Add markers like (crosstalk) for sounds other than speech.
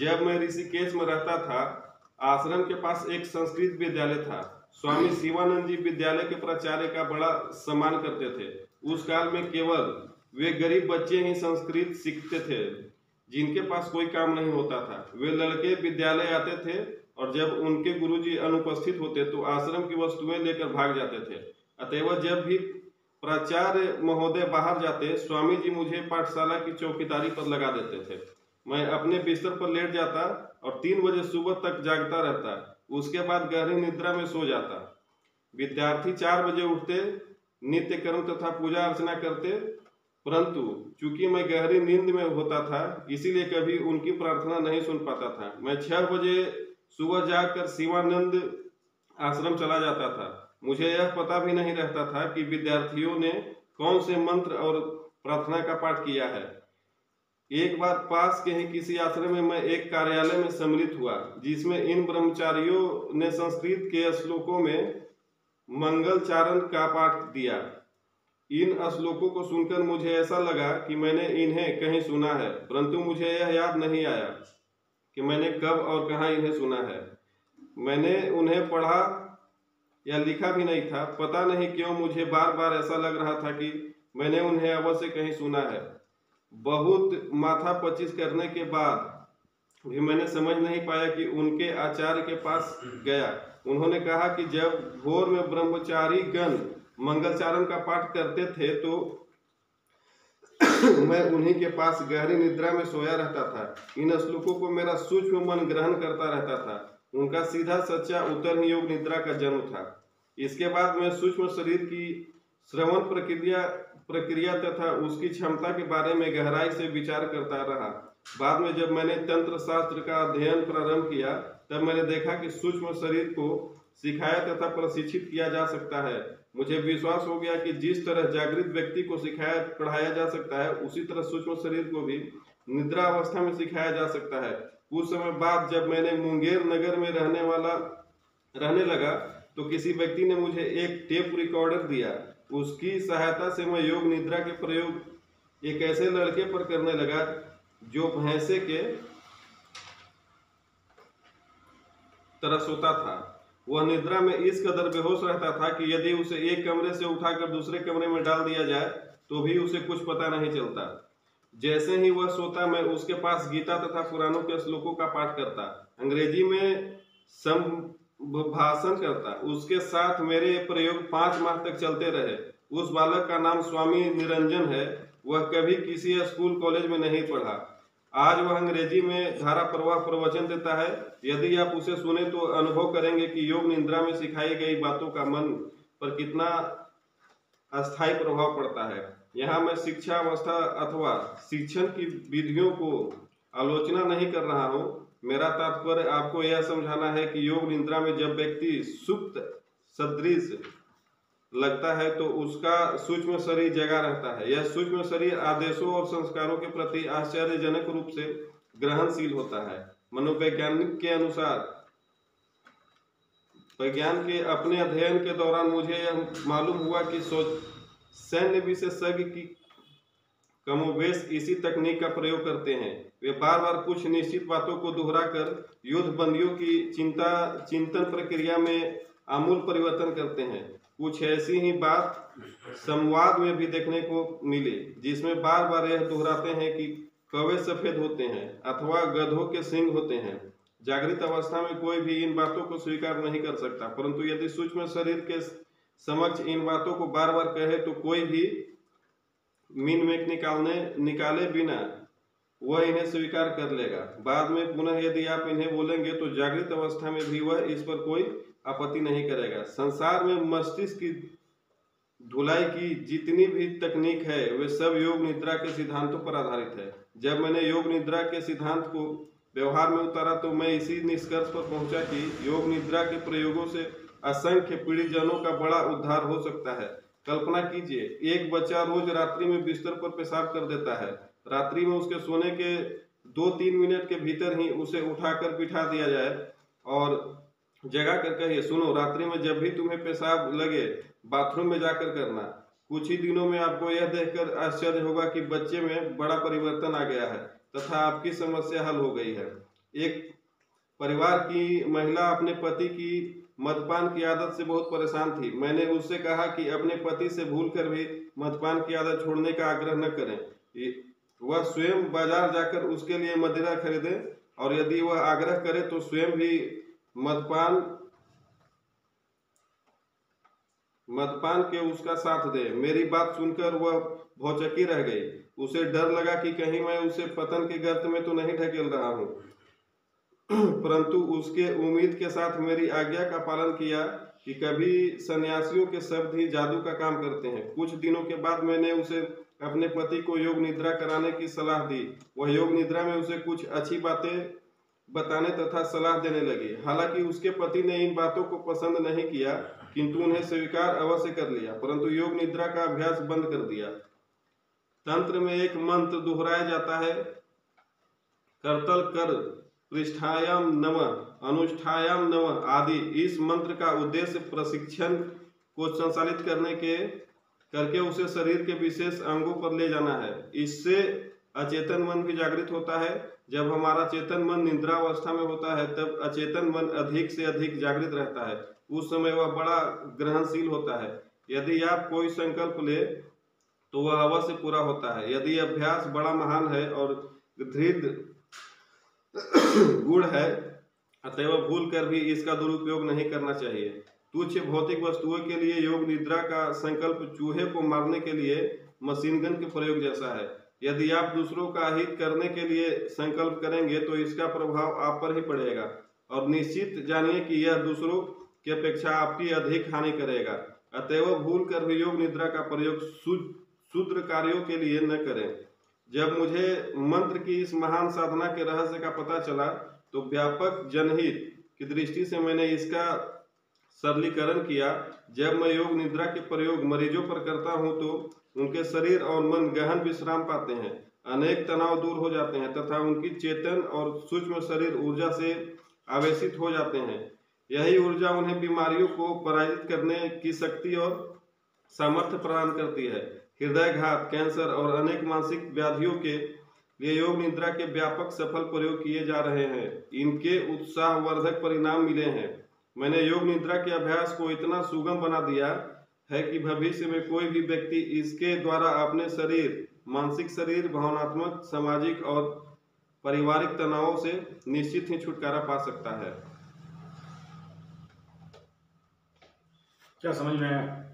जब मैं ऋषिकेश में रहता था, आश्रम के पास एक संस्कृत विद्यालय था। स्वामी शिवानंद जी विद्यालय के प्राचार्य का बड़ा सम्मान करते थे। उस काल में केवल वे गरीब बच्चे ही संस्कृत सीखते थे, जिनके पास कोई काम नहीं होता था। वे लड़के विद्यालय आते थे और जब उनके गुरुजी अनुपस्थित होते तो आश्रम की वस्तुएँ लेकर भाग जाते थे। अतएव जब भी प्राचार्य महोदय बाहर जाते, स्वामी जी मुझे पाठशाला की चौकीदारी पर लगा देते थे। मैं अपने बिस्तर पर लेट जाता और तीन बजे सुबह तक जागता रहता। उसके बाद गहरी निद्रा में सो जाता। विद्यार्थी चार बजे उठते, नित्य कर्म तथा पूजा अर्चना करते। परंतु चूँकि मैं गहरी नींद में होता था, इसीलिए कभी उनकी प्रार्थना नहीं सुन पाता था। मैं छह बजे सुबह जाकर शिवानंद आश्रम चला जाता था। मुझे यह पता भी नहीं रहता था कि विद्यार्थियों ने कौन से मंत्र और प्रार्थना का पाठ किया है। एक बार पास के ही किसी आश्रम में मैं एक कार्यालय में सम्मिलित हुआ, जिसमें इन ब्रह्मचारियों ने संस्कृत के श्लोकों में मंगल चारण का पाठ दिया। इन श्लोकों को सुनकर मुझे ऐसा लगा कि मैंने इन्हें कहीं सुना है, परंतु मुझे यह याद नहीं आया कि मैंने कब और कहा इन्हें सुना है। मैंने उन्हें पढ़ा या लिखा भी नहीं था, पता नहीं क्यों मुझे बार बार ऐसा लग रहा था कि मैंने उन्हें अवश्य कहीं सुना है। बहुत माथा पच्चीस करने के बाद भी मैंने समझ नहीं पाया कि उनके आचार्य के पास गया। उन्होंने कहा कि जब भोर में ब्रह्मचारी गण मंगलचारण का पाठ करते थे तो (coughs) मैं उन्हीं के पास गहरी निद्रा में सोया रहता था। इन श्लोकों को मेरा सूक्ष्म मन ग्रहण करता रहता था। उनका सीधा सच्चा उत्तर ही योग निद्रा का जन्म था। इसके बाद मैं सूक्ष्म शरीर की श्रवण प्रक्रिया प्रक्रिया तथा उसकी क्षमता के बारे में गहराई से विचार करता रहा। बाद में जब मैंने तंत्र शास्त्र का अध्ययन प्रारंभ किया, तब मैंने देखा कि सूक्ष्म शरीर को सिखाया तथा प्रशिक्षित किया जा सकता है। मुझे विश्वास हो गया कि जिस तरह जागृत व्यक्ति को सिखाया, पढ़ाया जा सकता है, उसी तरह सूक्ष्म शरीर को भी निद्रा अवस्था में सिखाया जा सकता है। कुछ समय बाद जब मैंने मुंगेर नगर में रहने वाला, रहने लगा तो किसी व्यक्ति ने मुझे एक टेप रिकॉर्डर दिया। उसकी सहायता से मैं योग निद्रा के प्रयोग एक ऐसे लड़के पर करने लगा, जो भैंसे के तरह सोता था, वह निद्रा में इस कदर बेहोश रहता था कि यदि उसे एक कमरे से उठाकर दूसरे कमरे में डाल दिया जाए तो भी उसे कुछ पता नहीं चलता। जैसे ही वह सोता, मैं उसके पास गीता तथा पुराणों के श्लोकों का पाठ करता। अंग्रेज़ी में संभाषण करता उसके साथ मेरे प्रयोग पाँच माह तक चलते रहे। उस बालक का नाम स्वामी निरंजन है। वह कभी किसी स्कूल कॉलेज में नहीं पढ़ा। आज वह अंग्रेज़ी में धारा प्रवाह प्रवचन देता है। यदि आप उसे सुने तो अनुभव करेंगे कि योग निंद्रा में सिखाई गई बातों का मन पर कितना अस्थायी प्रभाव पड़ता है। यहाँ मैं शिक्षा अवस्था अथवा शिक्षण की विधियों को आलोचना नहीं कर रहा हूँ। मेरा तात्पर्य आपको यह समझाना है कि योग निंद्रा में जब व्यक्ति सुप्त, सदृश लगता है तो उसका सूक्ष्म शरीर जगा रहता है। यह सूक्ष्म शरीर आदेशों और संस्कारों के प्रति आश्चर्यजनक रूप से ग्रहणशील होता है। मनोवैज्ञानिक के अनुसार, विज्ञान के अपने अध्ययन के दौरान मुझे यह मालूम हुआ कि सैन्य विशेषज्ञ की कमोवेश इसी तकनीक का प्रयोग करते हैं। वे बार बार कुछ निश्चित बातों को दोहराकर युद्ध बंदियों की चिंता, चिंतन प्रक्रिया में आमूल परिवर्तन करते हैं। कुछ ऐसी ही बात संवाद में भी देखने को मिले, जिसमें बार बार यह दोहराते हैं कि कवे सफ़ेद होते हैं अथवा गधों के सिंह होते हैं। जागृत अवस्था में कोई भी इन बातों को स्वीकार नहीं कर सकता, परंतु यदि सूक्ष्म शरीर के समक्ष इन बातों को बार बार कहे तो कोई भी मीन मेक निकालने, निकाले बिना, वह इन्हें स्वीकार कर लेगा। बाद में पुनः यदि आप इन्हें बोलेंगे तो जागृत अवस्था में भी वह इस पर कोई आपत्ति नहीं करेगा। संसार में मस्तिष्क की धुलाई की जितनी भी तकनीक है, वे सब योग निद्रा के सिद्धांतों पर आधारित है। जब मैंने योग निद्रा के सिद्धांत को व्यवहार में उतारा तो मैं इसी निष्कर्ष पर पहुँचा कि योग निद्रा के प्रयोगों से असंख्य पीड़ित जनों का बड़ा उद्धार हो सकता है। कल्पना कीजिए, एक बच्चा रोज रात्रि में बिस्तर पर पेशाब कर देता है। रात्रि में उसके सोने के दो तीन मिनट के भीतर ही उसे उठाकर बिठा दिया जाए और जगा कर कहिए, सुनो, रात्रि में जब भी तुम्हें पेशाब लगे, बाथरूम में जाकर करना। कुछ ही दिनों में आपको यह देखकर आश्चर्य होगा कि बच्चे में बड़ा परिवर्तन आ गया है तथा आपकी समस्या हल हो गई है। एक परिवार की महिला अपने पति की मदपान की आदत से बहुत परेशान थी। मैंने उससे कहा कि अपने पति से भूल कर भी मदपान की आदत छोड़ने का आग्रह न करें। वह स्वयं बाज़ार जाकर उसके लिए मदिरा खरीदे और यदि वह आग्रह करे तो स्वयं भी मदपान मदपान के उसका साथ दे। मेरी बात सुनकर वह भौचकी रह गई। उसे डर लगा कि कहीं मैं उसे पतन के गर्त में तो नहीं ढकेल रहा हूँ। परंतु उसके उम्मीद के साथ मेरी आज्ञा का पालन किया कि कभी सन्यासियों के शब्द ही जादू का काम करते हैं। कुछ दिनों के बाद मैंने उसे अपने पति को योग निद्रा कराने की सलाह दी। वह योग निद्रा में उसे कुछ अच्छी बातें बताने तथा सलाह देने लगी। हालाँकि उसके पति ने इन बातों को पसंद नहीं किया, किंतु उन्हें स्वीकार अवश्य कर लिया, परंतु योग निद्रा का अभ्यास बंद कर दिया। तंत्र में एक मंत्र दोहराया जाता है, करतल कर। पृष्ठायाम नम अनुष्ठायाम नम आदि। इस मंत्र का उद्देश्य प्रशिक्षण को संचालित करने के, करके उसे शरीर के विशेष अंगों पर ले जाना है। इससे अचेतन मन भी जागृत होता है। जब हमारा चेतन मन निद्रावस्था में होता है, तब अचेतन मन अधिक से अधिक जागृत रहता है। उस समय वह बड़ा ग्रहणशील होता है। यदि आप कोई संकल्प ले तो वह अवश्य पूरा होता है। यदि अभ्यास बड़ा महान है और दृढ़ गुण है, अतएव भूल कर भी इसका दुरुपयोग नहीं करना चाहिए। तुच्छ भौतिक वस्तुओं के लिए योग निद्रा का संकल्प चूहे को मारने के लिए मशीन गन के प्रयोग जैसा है। यदि आप दूसरों का हित करने के लिए संकल्प करेंगे तो इसका प्रभाव आप पर ही पड़ेगा। और निश्चित जानिए कि यह दूसरों की अपेक्षा आपकी अधिक हानि करेगा। अतएव भूल कर भी योग निद्रा का प्रयोग शूद्र कार्यों के लिए न करें। जब मुझे मंत्र की इस महान साधना के रहस्य का पता चला तो व्यापक जनहित की दृष्टि से मैंने इसका सरलीकरण किया। जब मैं योग निद्रा के प्रयोग मरीजों पर करता हूँ तो उनके शरीर और मन गहन विश्राम पाते हैं। अनेक तनाव दूर हो जाते हैं तथा उनकी चेतन और सूक्ष्म शरीर ऊर्जा से आवेशित हो जाते हैं। यही ऊर्जा उन्हें बीमारियों को पराजित करने की शक्ति और सामर्थ्य प्रदान करती है। हृदय घात कैंसर और अनेक मानसिक व्याधियों के लिए योग निद्रा के व्यापक सफल प्रयोग किए जा रहे हैं। इनके उत्साहवर्धक परिणाम मिले हैं। मैंने योग निद्रा के अभ्यास को इतना सुगम बना दिया है कि भविष्य में कोई भी व्यक्ति इसके द्वारा अपने शरीर, मानसिक शरीर, भावनात्मक, सामाजिक और पारिवारिक तनावों से निश्चित ही छुटकारा पा सकता है। क्या समझ में आया?